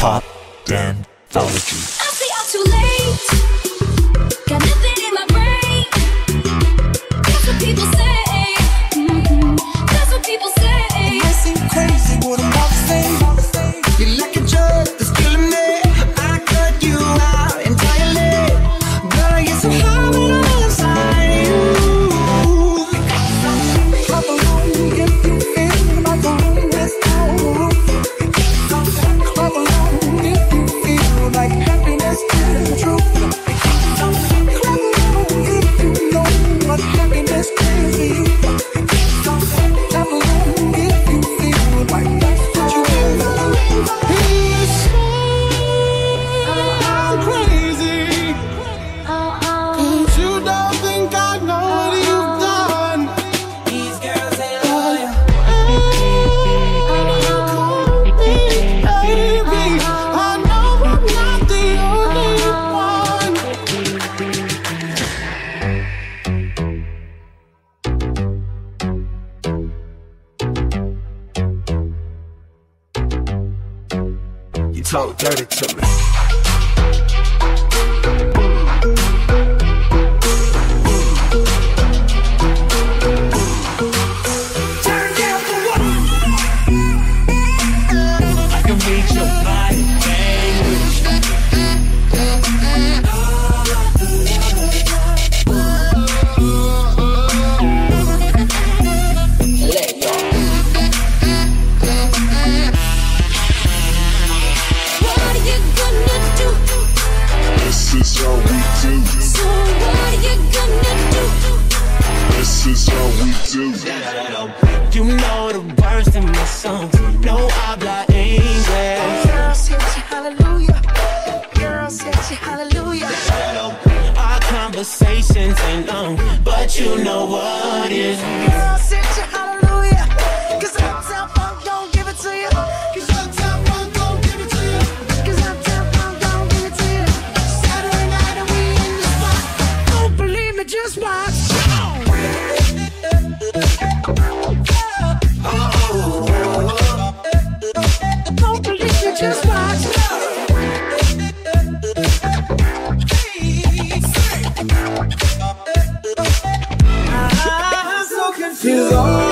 Pop Dan, follow. I see I'm too late. talk dirty to me. You know the words in my songs. No habla English. Girl said you hallelujah. Girl said you hallelujah. Our conversations ain't long, but you know what is. feel all